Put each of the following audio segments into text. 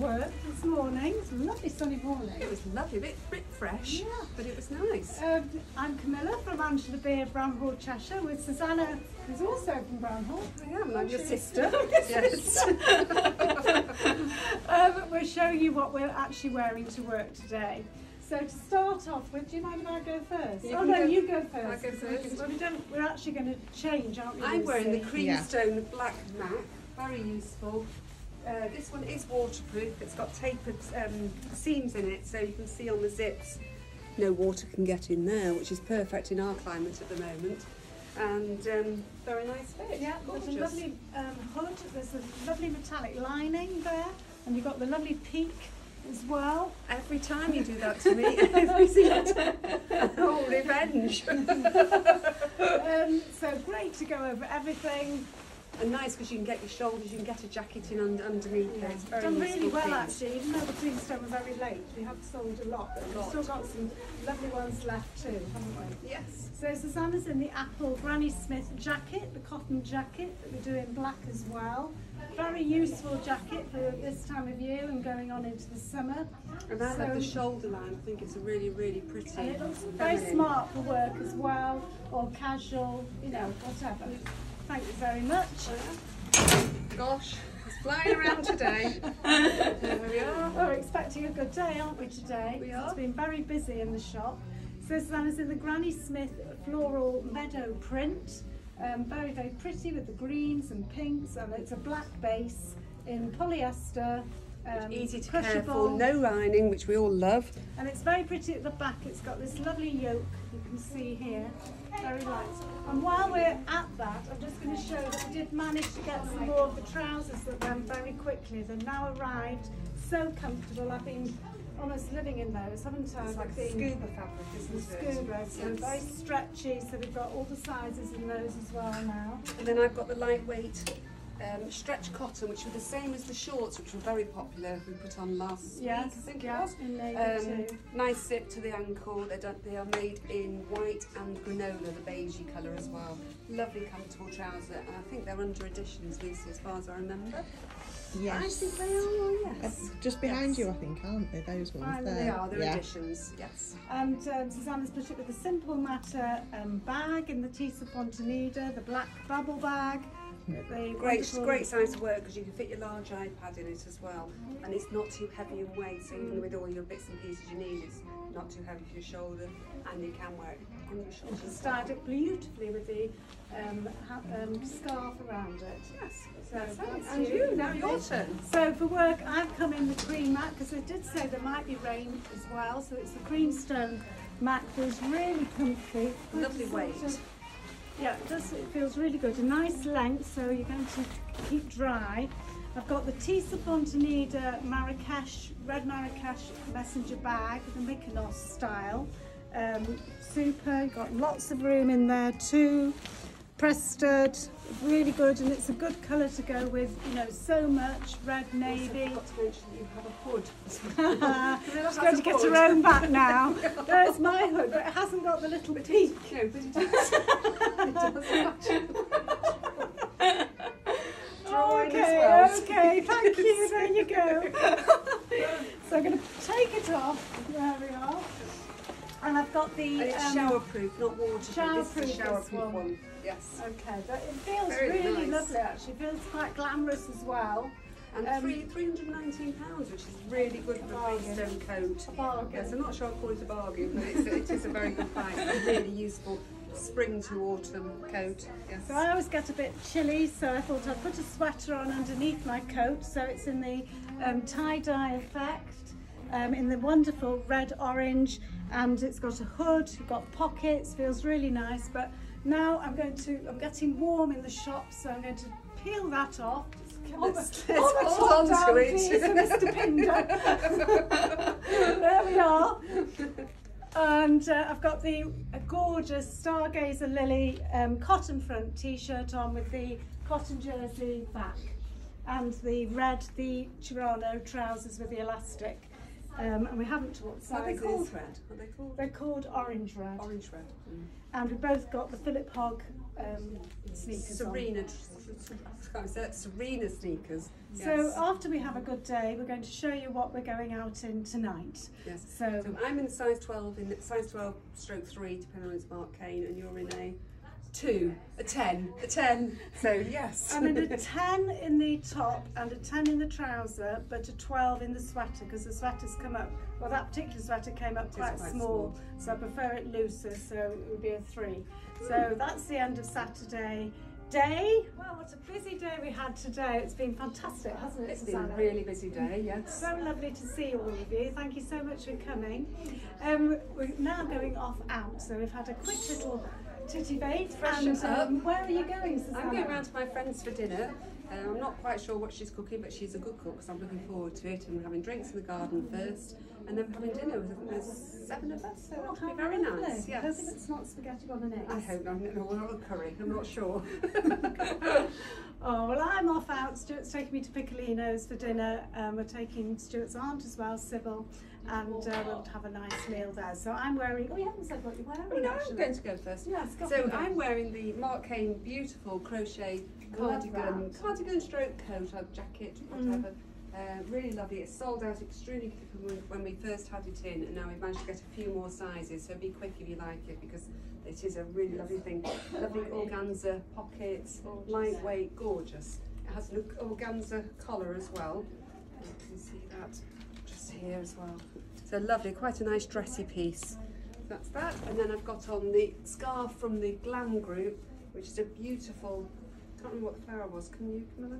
arrived at work this morning. It's a lovely sunny morning. It was lovely, a bit, bit fresh, Yeah. but it was nice. Um, I'm Camilla from Angela Beer, Bramhall, Cheshire, with Susanna, who's also from Bramhall. I am, I'm your Actually, sister. yes. yes. Um, we'll show you what we're actually wearing to work today. So to start off with, do you mind if I go first? You oh no, go- you go first. I'll go first. Well, we don't, we're actually going to change, aren't we? I'm wearing the Lucy? Creenstone Black Mac, very useful. Uh, this one is waterproof, it's got tapered um, seams in it so you can see on the zips no water can get in there, which is perfect in our climate at the moment. And um, very nice fit. Yeah, there's a lovely um, hood, there's a lovely metallic lining there, and you've got the lovely peak as well. Every time you do that to me, every single time. Oh, revenge. Um, so great to go over everything. And nice because you can get your shoulders, you can get a jacket in un- underneath it. It's very Done really well piece. actually, even though the Creenstone were very late, we have sold a lot, but A we've lot. still got some lovely ones left too, haven't we? Yes. So Susanna's in the Apple Granny Smith jacket, the cotton jacket that we do in black as well. Very useful jacket for this time of year and going on into the summer. And I love the shoulder line. I think it's a really, really pretty. And it looks very smart for work as well, or casual, you know, whatever. Thank you very much. Gosh, it's flying around today. there we are. We're expecting a good day, aren't we, today? We It's are. been very busy in the shop. So Susanna's in the Granny Smith floral meadow print. Um, very, very pretty with the greens and pinks, and it's a black base in polyester. Um, Easy to care for, no lining, which we all love. And it's very pretty at the back. It's got this lovely yoke you can see here. Very light. And while we're at that, I'm just going to show that we did manage to get some more of the trousers that went very quickly. They've now arrived. So comfortable. I've been almost living in those, haven't I? It's like been- scuba fabric, isn't it? scuba, so Yes. very stretchy, so we've got all the sizes in those as well now. And then I've got the lightweight um, stretch cotton, which were the same as the shorts, which were very popular. We put on last Yes, week, I think yeah, it was. in navy Um, too. nice zip to the ankle. They, don't, they are made in white and granola, the beigey colour as well. Lovely comfortable trouser, and I think they're under editions, Lucy, as far as I remember. Yes. I think they are, Uh, yes. just behind Yes. you, I think, aren't they? Those ones Fine, there. They are, they're yeah. editions, yes. And um, Susanna's put it with the Simple Matter um, bag in the Tisa Pontanida, the black bubble bag. Great, wonderful- great size to work because you can fit your large iPad in it as well, and it's not too heavy in weight. So even with all your bits and pieces you need, it's not too heavy for your shoulder, and you can wear it on your And shoulders. she styled it beautifully with the um, um, scarf around it. Yes, So that's that's. And you, now your turn. So for work, I've come in the cream mat because they did say there might be rain as well. So it's the Creenstone mat. Feels really comfy. Lovely Sort weight. of- Yeah, it does. It feels really good. A nice length, so you're going to keep dry. I've got the Tisa Fontanida Marrakesh, red Marrakesh messenger bag, the Mykonos style. Um, super, got lots of room in there too. Stud, really good, and it's a good colour to go with, you know, so much red Also navy. forgot to mention you have a hood. She's going to get her own back now. There's my hood, but it hasn't got the little peak. No, but it does. it does. Okay, well. okay, thank you, there you go. so I'm going to take it off, there we are. And I've got the... And it's um, showerproof, not waterproof. Showerproof, this showerproof one. one. Yes. Okay, but it feels Very really nice. lovely actually, it feels quite glamorous as well. And Um, three, £319, which is really good for a Creenstone coat. A bargain. Yes, I'm not sure I'd call it a bargain, but it's, it is a very good price. and really useful spring to autumn coat. Yes. So I always get a bit chilly, so I thought I'd put a sweater on underneath my coat. So it's in the um, tie-dye effect, um, in the wonderful red orange, and it's got a hood, you've got pockets, feels really nice. But now I'm going to, I'm getting warm in the shop, so I'm going to peel that off. Hold Let's- let's hold the hold top on to it. Mr. Pinder. there we are. And uh, I've got the a gorgeous Stargazer Lily um, cotton front t-shirt on with the cotton jersey back and the red, the Cerano trousers with the elastic. Um, and we haven't talked Are they called red? Are they called They're called orange red. orange red? Mm. And we've both got the Philip Hog um, sneakers. Serena, Serena sneakers. Yes. So after we have a good day, we're going to show you what we're going out in tonight. yes. So So I'm in size 12, in size 12 stroke 3, depending on it's Marc Cain, and you're in a 2, a 10, a 10. So yes. I'm in a 10 in the top and a 10 in the trouser, but a 12 in the sweater because the sweater's come up. Well, that particular sweater came up quite, quite small, so I prefer it looser, so it would be a 3. So that's the end of Saturday day. Well, what a busy day we had today. It's been fantastic, hasn't it, It's been a really busy day, yes. So lovely to see all of you. Thank you so much for coming. Um, we're now going off out, so we've had a quick little titty bait. Freshen and up. um, where are you going, Susanna? I'm going round to my friend's for dinner. Uh, I'm not quite sure what she's cooking, but she's a good cook, so I'm looking forward to it. And we're having drinks in the garden first, and then we're having dinner. Think there's seven of us, so Oh, it'll be very lovely. nice. I hope Yes. it's not spaghetti bolognese. I hope not. No, we're not curry. I'm not sure. Oh, well, I'm off out. Stuart's taking me to Piccolino's for dinner. Um, we're taking Stuart's aunt as well, Sybil, and uh, we'll have a nice meal there. So I'm wearing, oh, you haven't said what you're wearing, Oh, no, I'm actually. going to go first. Yes, go So. I'm wearing the Marc Cain beautiful crochet cardigan, cardigan stroke coat or jacket, Mm. whatever. Uh, really lovely. It sold out extremely quickly when, when we first had it in, and now we've managed to get a few more sizes. So be quick if you like it because it is a really lovely thing. Lovely organza pockets, lightweight, gorgeous. It has an organza collar as well. You can see that just here as well. So lovely, quite a nice dressy piece. That's that. And then I've got on the scarf from the Glam Group, which is a beautiful, I can't remember what the flower was. Can you, Camilla?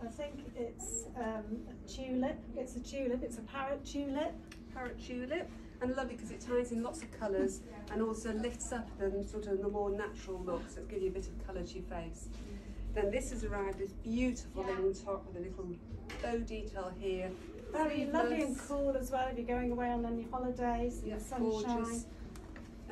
I think it's um, a tulip. It's a tulip. It's a parrot tulip. Parrot tulip. And lovely because it ties in lots of colours and also lifts up the sort of the more natural look, so it gives you a bit of colour to your face. Then this has arrived, this beautiful linen top with a little bow detail here. Very lovely and cool as well if you're going away on any holidays the sunshine. gorgeous.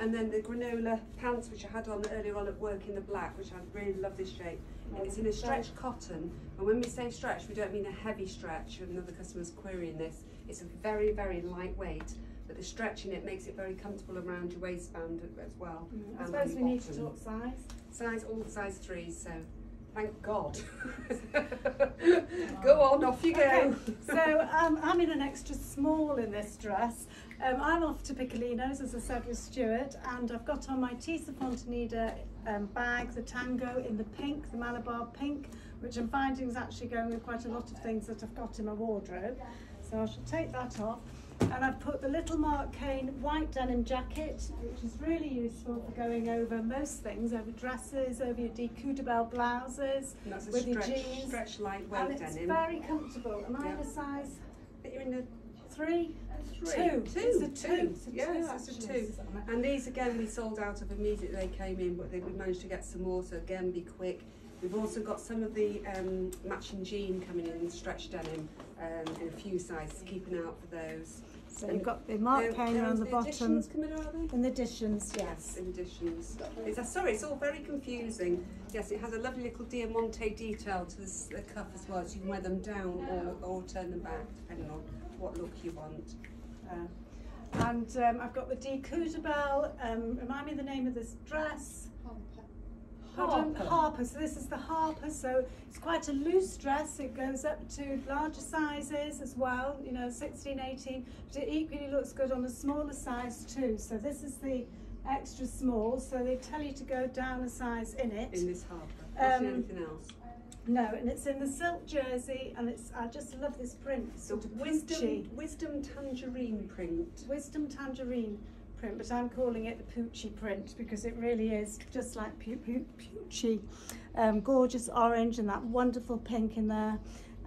And then the granola pants, which I had on earlier on at work in the black, which I really love this shape. And it's in a stretch cotton. And when we say stretch, we don't mean a heavy stretch. Another customer's querying this. It's a very, very lightweight, but the stretch in it makes it very comfortable around your waistband as well. Mm, I suppose we need to talk size. Size, all size threes, so thank God. go on, off you go. Okay, so um, I'm in an extra small in this dress. Um, I'm off to Piccolino's, as I said, with Stuart, and I've got on my Tisa Fontanida um, bag, the Tango in the pink, the Malabar pink, which I'm finding is actually going with quite a lot of things that I've got in my wardrobe. So I shall take that off. And I've put the little Marc Cain white denim jacket, which is really useful for going over most things, over dresses, over your blouses, And that's a with your jeans. stretch lightweight and it's denim. very comfortable. Am I in Yeah. a size But you're in a three? Three. Two. Two. It's a two. It's a Yes, two, it's a two. And these again we sold out of immediately they came in, but we managed to get some more. So again, be quick. We've also got some of the um, matching jean coming in, stretch denim, um, in a few sizes. Keeping out for those. So you've got the Marc Cain around was the, bottom. Coming out, are they? In the additions, Yes, yes. in additions. It's, uh, sorry, it's all very confusing. Yes, it has a lovely little diamante detail to this, the cuff as well, so you can wear them down or, or turn them back, depending on what look you want. Uh, and um, I've got the decudabel. Um, remind me the name of this dress. Pardon? Harper. Harper. So this is the Harper. So it's quite a loose dress. It goes up to larger sizes as well. You know, 16, 18. But it equally looks good on a smaller size too. So this is the extra small. So they tell you to go down a size in it. In this Harper. Um, anything else. No, and it's in the silk jersey, and it's I just love this print. It's So sort of wisdom, wisdom tangerine print. Wisdom tangerine print, but I'm calling it the Pucci print because it really is just like Pucci. Um, gorgeous orange and that wonderful pink in there.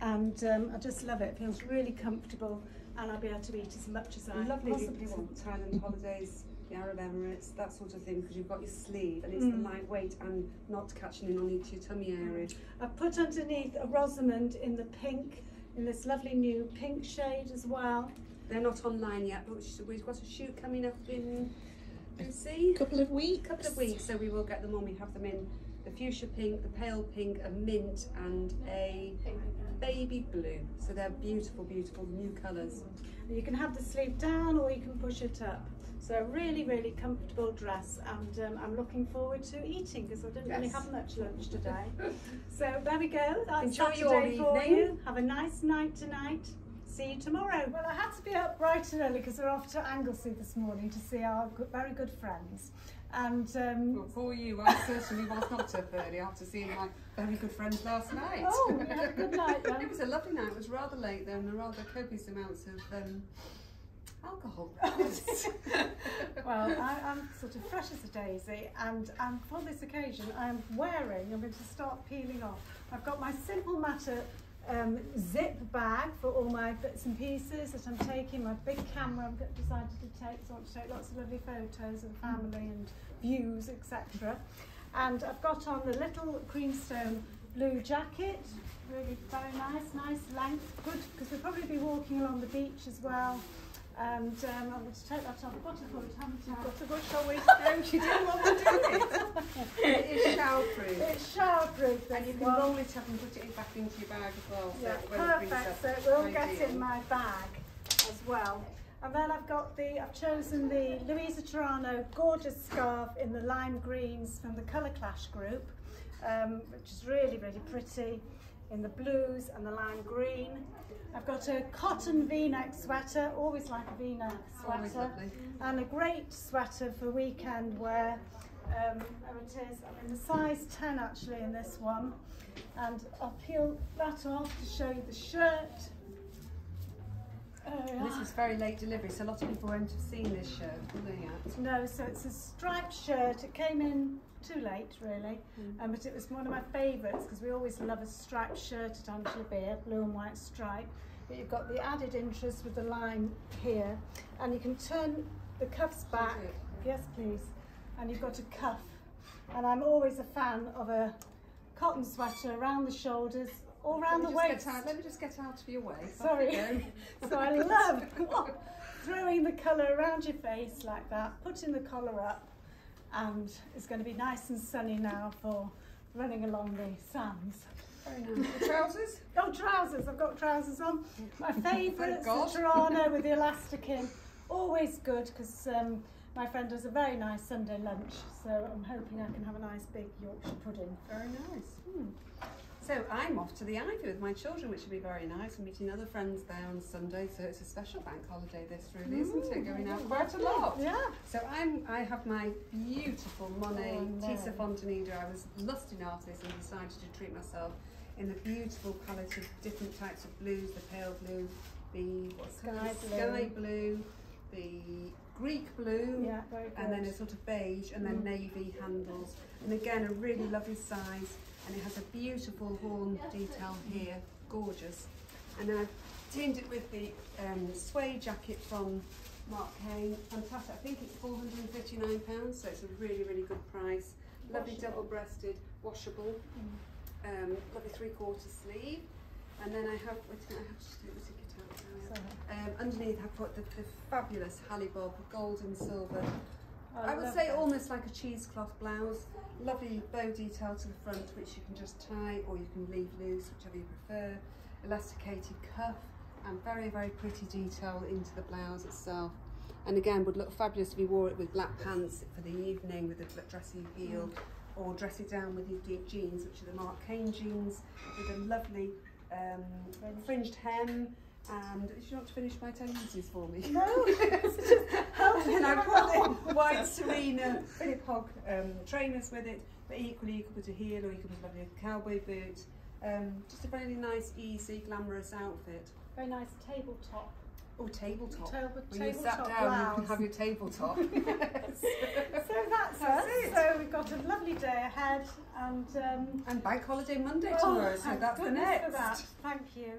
And um, I just love it. It feels really comfortable and I'll be able to eat as much as I Lovely possibly want. want Thailand holidays, the Arab Emirates, that sort of thing, because you've got your sleeve and it's Mm. the lightweight and not catching in on into your tummy area. I've put underneath a Rosemunde in the pink, in this lovely new pink shade as well. They're not online yet, but we've got a shoot coming up in Lucy. A couple of weeks. A couple of weeks, so we will get them on. We have them in the fuchsia pink, the pale pink, a mint, and a baby blue. So they're beautiful, beautiful new colours. You can have the sleeve down or you can push it up. So really, really comfortable dress and um, I'm looking forward to eating because I didn't really have much lunch today. so there we go, that's Enjoy your Saturday for evening. you. Have a nice night tonight. See you tomorrow. Well, I had to be up bright and early because we're off to Anglesey this morning to see our good, very good friends. And um, Well, for you, I certainly was not up early after seeing my very good friends last night. Oh, you had a good night then. it was a lovely night. It was rather late though, and a rather copious amounts of um, alcohol. Well, I, I'm sort of fresh as a daisy, and um, for this occasion, I'm wearing, I'm going to start peeling off. I've got my Simple Matter um, zip bag for all my bits and pieces that I'm taking, my big camera I've decided to take, so I want to take lots of lovely photos of family and views, etc. And I've got on the little Creenstone blue jacket, really very nice, nice length, good, because we'll probably be walking along the beach as well. And um, going to take that off. I've got to put it, haven't I? Got to brush our waist down. She didn't want to do it. it is showerproof. It's showerproof, And you can one. roll it up and put it back into your bag as well. So Yeah, perfect. So it will get in my bag as well. And then I've got the, I've chosen the Luisa Cerano gorgeous scarf in the lime greens from the Colour Clash group, um, which is really, really pretty in the blues and the lime green. I've got a cotton v-neck sweater, always like a v-neck sweater, and a great sweater for weekend wear. Um, there it is, I'm in the size 10 actually in this one. And I'll peel that off to show you the shirt. And this was very late delivery, so a lot of people won't have seen this shirt, will they yet? No, so it's a striped shirt. It came in too late, really, Mm. um, but it was one of my favourites because we always love a striped shirt at Angela Beer, blue and white stripe. But you've got the added interest with the line here, and you can turn the cuffs back. Yes, please. And you've got a cuff. And I'm always a fan of a cotton sweater around the shoulders, all around the let me just waist. Out, let me just get out of your way. Sorry. so I love throwing the colour around your face like that, putting the collar up, and it's going to be nice and sunny now for running along the sands. Very nice. The trousers? Oh, trousers! I've got trousers on. My favourites, the. Toronto with the elastic in. Always good because um, my friend does a very nice Sunday lunch, so I'm hoping I can have a nice big Yorkshire pudding. Very nice. Hmm. So I'm off to the Ivy with my children, which will be very nice. I'm meeting other friends there on Sunday, so it's a special bank holiday this really, isn't it? Going out quite a lot. Yeah. So I'm, I have my beautiful Monet Oh. Tisa Fontaneda. I was lusting after this and decided to treat myself in the beautiful palette of different types of blues, the pale blue, the Sky blue. sky blue, the Greek blue, Yeah, and then a sort of beige, and then Mm. navy handles. And again, a really lovely size, and it has a beautiful horn detail here, gorgeous. And I've teamed it with the um, suede jacket from Marc Cain, fantastic. I think it's £459, so it's a really, really good price. Lovely double-breasted, washable, Mm. um, lovely three-quarter sleeve. And then I have, wait a minute, I have to take the ticket out. now. Um, underneath I've put the, the fabulous Halibop gold and silver. I, would say that. almost like a cheesecloth blouse. Lovely bow detail to the front which you can just tie or you can leave loose, whichever you prefer. Elasticated cuff and very, very pretty detail into the blouse itself. And again, would look fabulous if you wore it with black pants for the evening with a dressy heel or dress it down with your deep jeans, which are the Marc Cain jeans with a lovely um, fringed hem. And did you want to finish my tendencies for me? No, it's just helping and I you put the white Serena Philip Hog um, trainers with it, but equally you could put a heel or you could put a lovely cowboy boot. Um, just a really nice, easy, glamorous outfit. Very nice tabletop. Oh, tabletop. Table, when you sat tabletop down, you blouse. can have your tabletop. So that's, That's us. it. So we've got a lovely day ahead, and um, and bank holiday Monday oh, tomorrow, so that's the next. For that. Thank you.